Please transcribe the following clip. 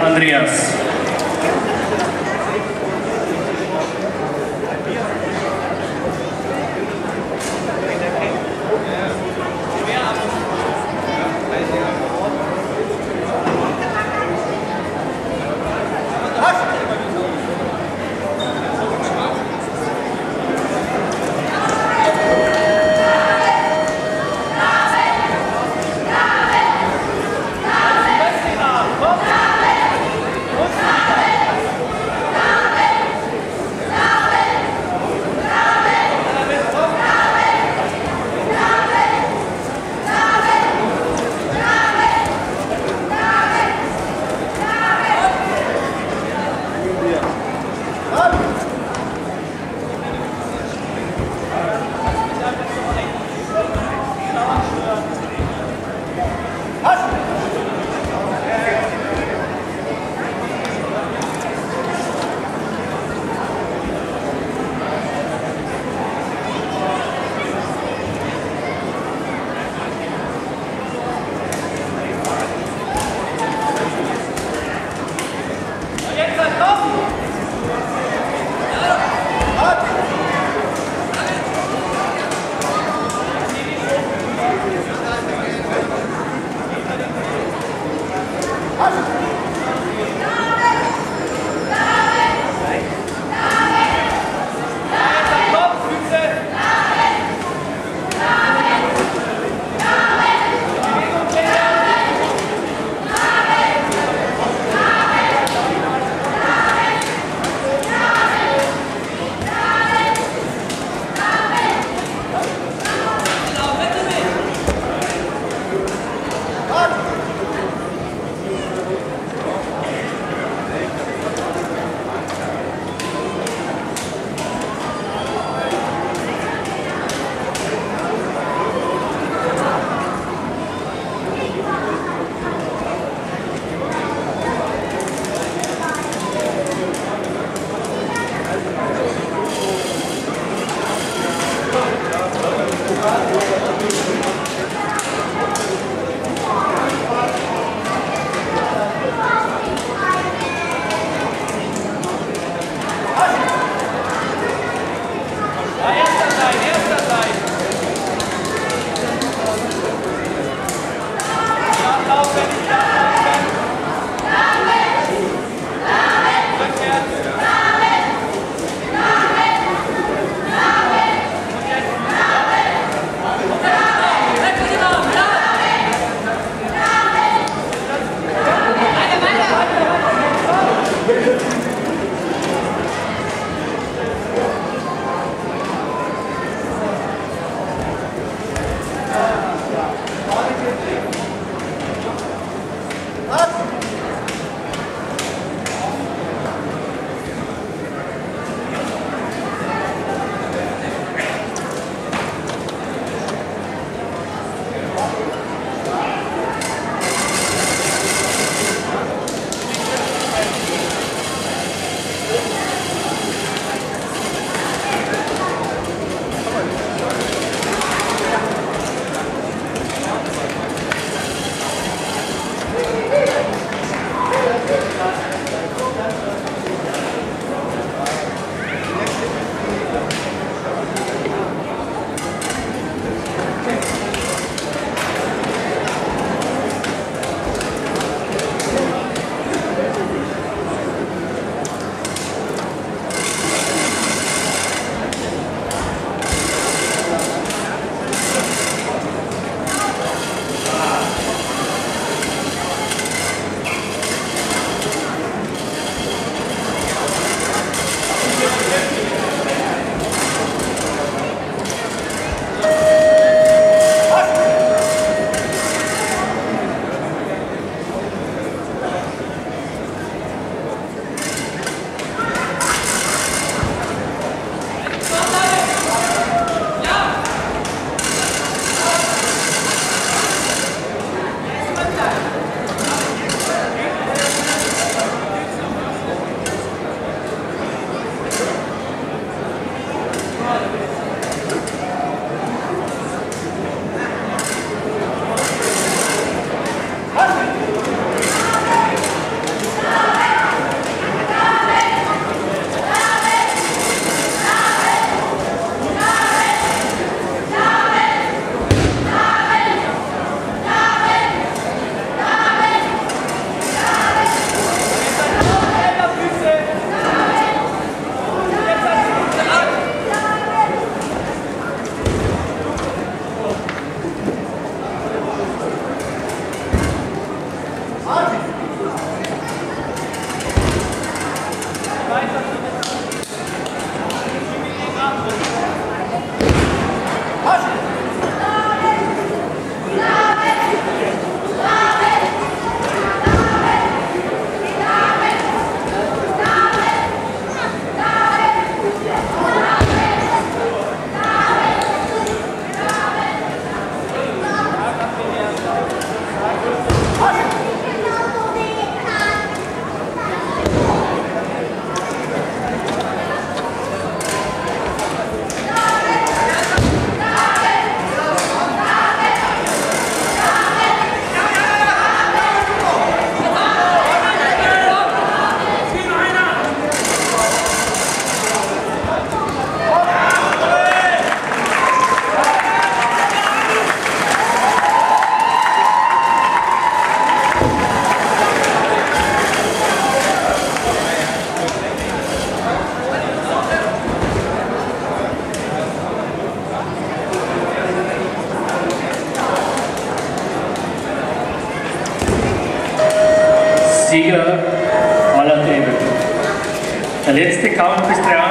Andreas. Amen. letzte Count bis 3.